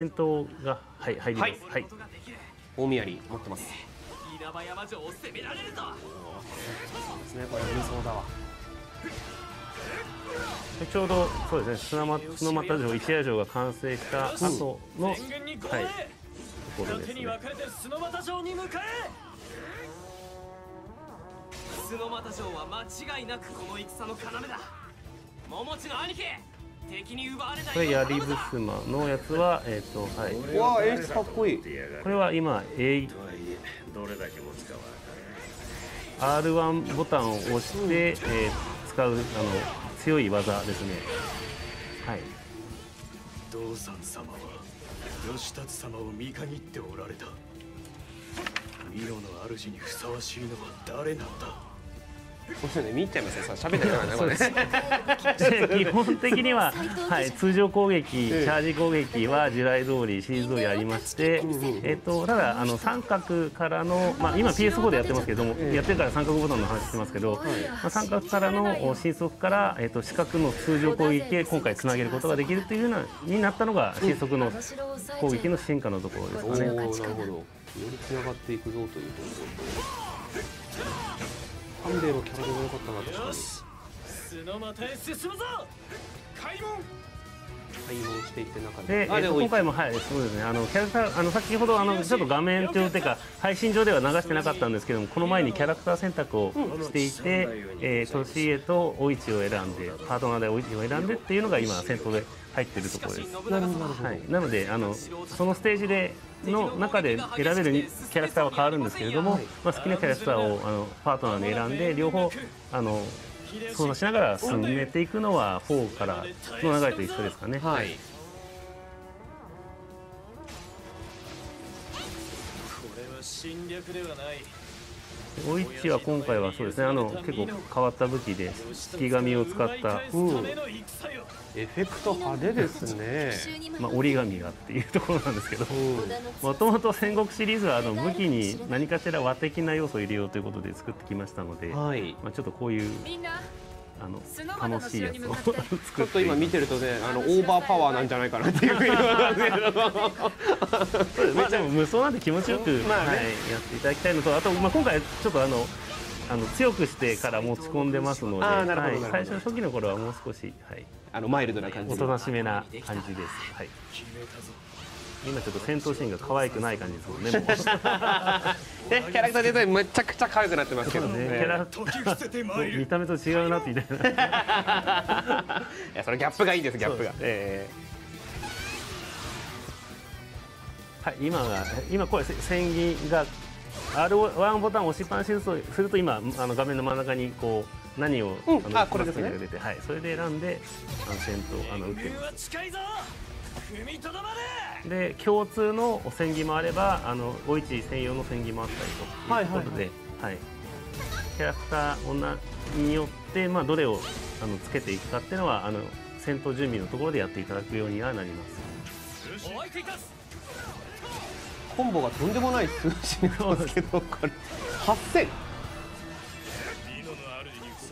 戦闘が、はい、入ります。はい。はい。大宮に持ってます。稲葉山城を攻められるぞ。ですねこれ無双だわ。でちょうどそうですね。砂間砂俣城一夜城が完成した後の、はい。ところですね。二手に。分かれて須俣城に向かえ。須俣城は間違いなくこの戦の要だ。桃地の兄貴これヤリブ頼むぞスマのやつはえっ、とはい。うわ演出かっこいいこれは今 A とはいえどれだけ持つかは R1 ボタンを押して、えー使うあの強い技ですね。はい。道山様は義達様を見限っておられたミロの主にふさわしいのは誰なんだ？そうですよね見入っちゃいますねさ喋ったりからねこれ。ね で基本的には、はい、通常攻撃、チえ。えャージ攻撃は従来通りシリーズ通りありまして、えっとただあの三角からの、まあ、今 PS4 でやってますけども、ええ。やってるから三角ボタンの話してますけど、まあ、三角からの新速から、えっと四角の通常攻撃へ今回つなげることができるというようなになったのが新速の攻撃の進化のところですおおかね。なるほど。よりつながっていくぞというところハンベイのキャラでもよかったな確かに。よし須俣へ進むぞ開門開門していって中で、えあでもーと今回もはいそうですね。あのキャラクターあの先ほどあのちょっと画面上というか配信上では流してなかったんですけどもこの前にキャラクター選択をしていて、えー、トシエとオイチを選んでパートナーでオイチを選んでっていうのが今戦闘で入っているところです。なるほどはい、なのであのそのステージでの中で選べるにキャラクターは変わるんですけれども、まあ、好きなキャラクターをあのパートナーで選んで両方あの操作しながら進めていくのは4からの流れと一緒ですかね。はいこれは侵略ではないオイチは今回はそうですね。あの結構変わった武器で引き紙を使った、エフェクト派手ですね。まあ、折り紙がっていうところなんですけど。うん。もともと戦国シリーズはあの武器に何かしら和的な要素を入れようということで作ってきましたので、はい。まあ、ちょっとこういうあの楽しいやつをちょっと今見てるとねあのオーバーパワーなんじゃないかなっていうふうに思います。けどまあでも無双なんで気持ちよく、まあね。はい、やっていただきたいのとあと、まあ、今回ちょっとあのあの強くしてから持ち込んでますので、あーなるほどはい最初初期の頃はもう少し、はい、あのマイルドな感じおとなしめな感じです。はい。今ちょっと戦闘シーンが可愛くない感じですもんね。もう。でキャラクターデザインめちゃくちゃ可愛くなってますけどね、キねャラ見た目と違うなって言いたいな。いやそのギャップがいいんですギャップが。えはい、今が今これせ戦技が R1 ボタンを押しっぱなしにするとすると今あの画面の真ん中にこう何を、うんあのあこれですね。はい、それで選んであの戦闘あの打ってまれで共通の戦技もあればあのお市専用の戦技もあったりと。いうことで、はい。キャラクター女によって、まあ、どれをあのつけていくかっていうのはあの戦闘準備のところでやっていただくようにはなります。コンボがとんでもない数字なんですけどこれ。8000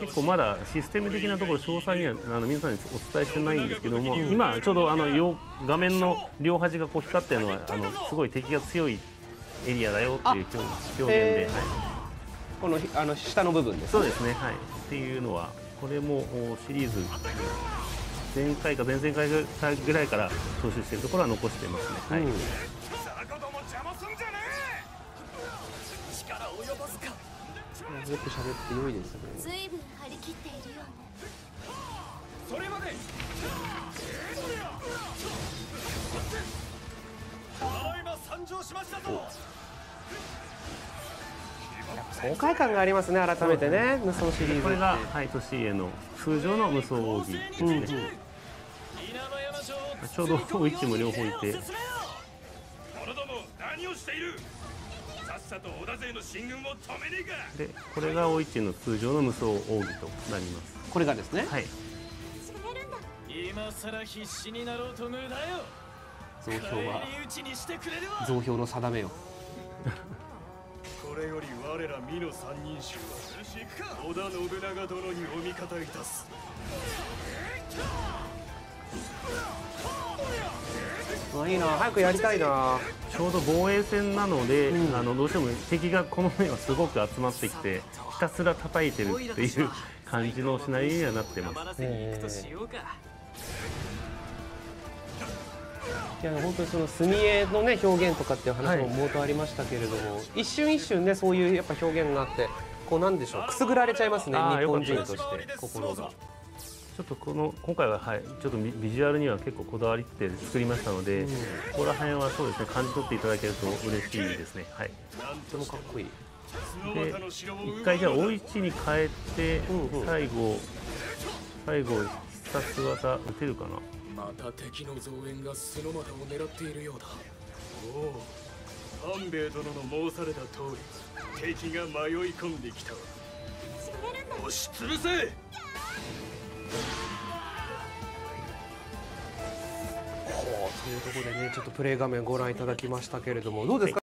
結構まだシステム的なところ詳細にはあの皆さんにお伝えしてないんですけども今ちょうどあの両画面の両端がこう光ってるのはあのすごい敵が強いエリアだよっていう表表現で、はい、このあの下の部分ですそうですね。はい。っていうのはこれもおシリーズ前回か前々回ぐらいから踏襲しているところは残してますね、はい。うんよく喋って良いですね。ずいぶん張り切っているようねそれまでただいま参上しましたぞ。爽快感がありますね改めてね無双シリーズって。これが、はい、トシエの通常の無双奥義ですね、うんうん。ちょうどウィッチも両方いてさっさと織田勢の進軍を止めねえか。でこれがお市の通常の無双奥義となります。これがですね。はい。今さら必死になろうと無駄よ。増票は返り討ちにしてくれるわ。増票の定めよ。これより我ら美の三人衆は織田信長殿にお味方いたすうわいいな。早くやりたいな。ちょうど防衛戦なので、うん。あのどうしても敵がこの面がすごく集まってきてひたすら叩いてるっていう 感じのシナリオにはなってます。黙らせに行くとしようか、いや本当にその墨絵のね表現とかっていう話もはい。冒頭ありましたけれども、一瞬一瞬ねそういうやっぱ表現があってこうなんでしょうくすぐられちゃいますね日本人として心がちょっとこの今回ははいちょっとビビジュアルには結構こだわりって作りましたので、うん。ここら辺はそうですね感じ取っていただけると嬉しいですね。はい。とてもかっこいい。で一回じゃあ大一に変えて、うんうん。最後最後必殺技打てるかな？また敵の増援がスノマタを狙っているようだ。おお半兵衛殿の申された通り敵が迷い込んできた。わ押し潰せというところでねちょっとプレイ画面ご覧いただきましたけれどもどうですか？